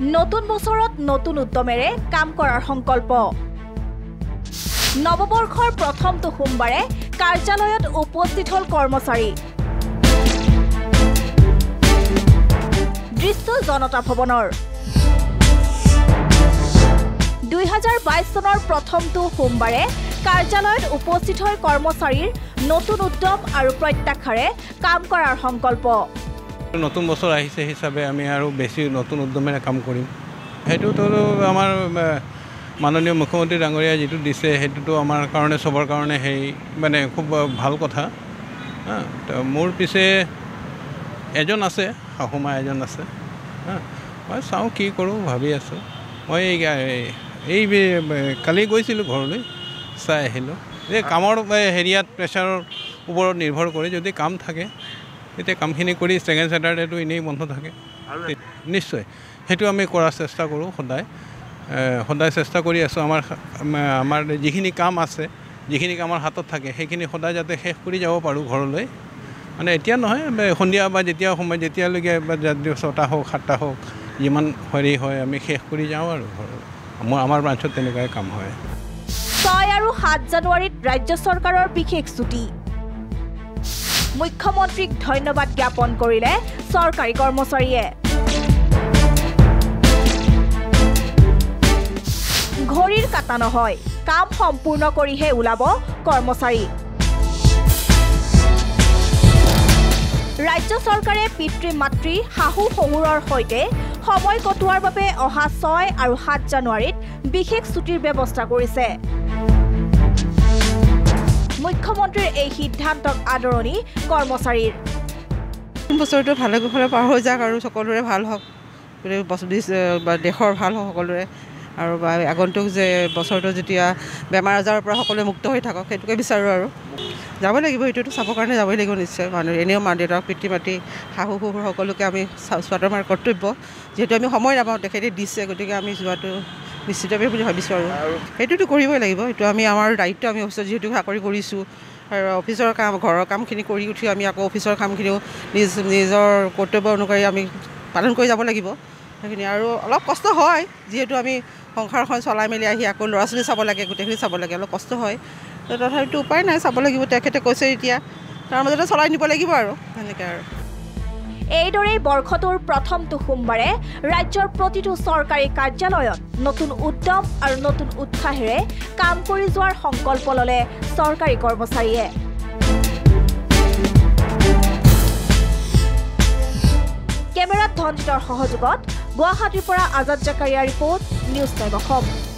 নতুন বছৰত নতুন উদ্যমেৰে কাম কৰাৰ সংকল্প। নৱবৰ্ষৰ প্ৰথমটো সোমবাৰে কাৰ্যালয়ত উপস্থিত হ'ল কৰ্মচাৰী। দৃশ্য জনতা ভৱনৰ। দুহেজাৰ বাইছ চনৰ প্ৰথমটো সোমবাৰে কাৰ্যালয়ত উপস্থিত হৈ কৰ্মচাৰীৰ নতুন উদ্যম আৰু প্ৰত্যাশাৰে কাম কৰাৰ সংকল্প। নতুন বছৰ আহিছে হিচাপে আমি আৰু বেছি নতুন উদ্যমেৰে কাম কৰিম। সেইটোতো আমাৰ মাননীয় মুখ্যমন্ত্ৰী ডাঙৰীয়াই যিটো দিছে সেইটোতো আমাৰ কাৰণে চবৰ কাৰণে সেই মানে খুব ভাল কথা। মোৰ পিছে এজন আছে শাহুমা এজন আছে। মই চাওঁ কি কৰোঁ ভাবি আছোঁ। মই এই কালি গৈছিলোঁ ঘৰলৈ চাই আহিলোঁ। এই কামৰ হেৰিয়াত প্ৰেছাৰৰ ওপৰত নিৰ্ভৰ কৰি যদি কাম থাকে তেতিয়া কামখিনি কৰি ছেকেণ্ড ছেটাৰডেটো এনেই বন্ধ থাকে। নিশ্চয় সেইটো আমি কৰাৰ চেষ্টা কৰোঁ সদায়। সদায় চেষ্টা কৰি আছোঁ আমাৰ আমা- আমাৰ যিখিনি কাম আছে যিখিনি আমাৰ হাতত থাকে সেইখিনি সদায় যাতে শেষ কৰি যাব পাৰোঁ ঘৰলৈ। মানে এতিয়া নহয় সন্ধিয়া বা যেতিয়া সময় যেতিয়ালৈকে ছটা হওক সাতটা হওক যিমান হেৰি হয় আমি শেষ কৰি যাওঁ আৰু ঘৰলৈ। আমাৰ আমাৰ ব্ৰাঞ্চত তেনেকুৱাই কাম হয়। ছয় আৰু সাত জানুৱাৰীত ৰাজ্য চৰকাৰৰ বিশেষ ছুটী। মুখ্যমন্ত্ৰীক ধন্যবাদ জ্ঞাপন কৰিলে চৰকাৰী কৰ্মচাৰীয়ে। ঘড়ীৰ কাটা নহয় কাম সম্পূৰ্ণ কৰিহে ওলাব কৰ্মচাৰী। ৰাজ্য চৰকাৰে পিতৃ মাতৃ শাহু শহুৰৰ সৈতে সময় কটোৱাৰ বাবে অহা ছয় আৰু সাত জানুৱাৰীত বিশেষ ছুটীৰ ব্যৱস্থা কৰিছে। মুখ্যমন্ত্ৰীৰ এই সিদ্ধান্তক আদৰণি কৰ্মচাৰীৰ। বছৰটো ভালে কুশলে পাৰ হৈ যাওক আৰু সকলোৰে ভাল হওক। দেশৰ ভাল হওক সকলোৰে। আৰু আগন্তুক যে বছৰটো যেতিয়া বেমাৰ আজাৰৰ পৰা সকলোৱে মুক্ত হৈ থাকক সেইটোকে বিচাৰোঁ আৰু। যাব লাগিব এইটোতো চাবৰ কাৰণে যাবই লাগিব নিশ্চয়। মানুহ এনেও মা দেউতাক পিতৃ মাতৃ শাহু শহুৰ সকলোকে আমি চোৱাটো আমাৰ কৰ্তব্য। যিহেতু আমি সময় নাপাওঁ তেখেতে দিছে গতিকে আমি যোৱাটো নিশ্চিতভাৱে বুলি ভাবিছোঁ আৰু। সেইটোতো কৰিবই লাগিব। এইটো আমি আমাৰ দায়িত্ব আমি অফিচত যিহেতু চাকৰি কৰিছোঁ। অফিচৰ কাম ঘৰৰ কামখিনি কৰি উঠি আমি আকৌ অফিচৰ কামখিনিও নিজ নিজৰ কৰ্তব্য অনুসৰি আমি পালন কৰি যাব লাগিব। সেইখিনি আৰু অলপ কষ্ট হয় যিহেতু আমি সংসাৰখন চলাই মেলি আহি আকৌ ল'ৰা ছোৱালী চাব লাগে গোটেইখিনি চাব লাগে অলপ কষ্ট হয়। তথাপিতো উপায় নাই চাব লাগিব তেখেতে কৈছে এতিয়া। তাৰ মাজতে চলাই নিব লাগিব আৰু সেনেকৈ আৰু। এইদৰেই বৰ্ষটোৰ প্ৰথমটো সোমবাৰে ৰাজ্যৰ প্ৰতিটো চৰকাৰী কাৰ্যালয়ত নতুন উদ্যম আৰু নতুন উৎসাহেৰে কাম কৰি যোৱাৰ সংকল্প ল'লে চৰকাৰী কৰ্মচাৰীয়ে। কেমেৰাত ধনজিতৰ সহযোগত গুৱাহাটীৰ পৰা Azad Zakaria report news time Asom.